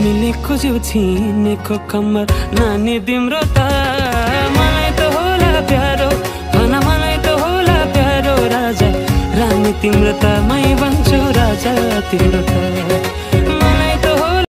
मिलेको जिउ छिनेको कम्मर नानी तिम्रो त मलाई त होला प्यारो भन मलाई त होला प्यारो राजा। रानी तिम्रो त मै भन्छु राजा तिम्रो त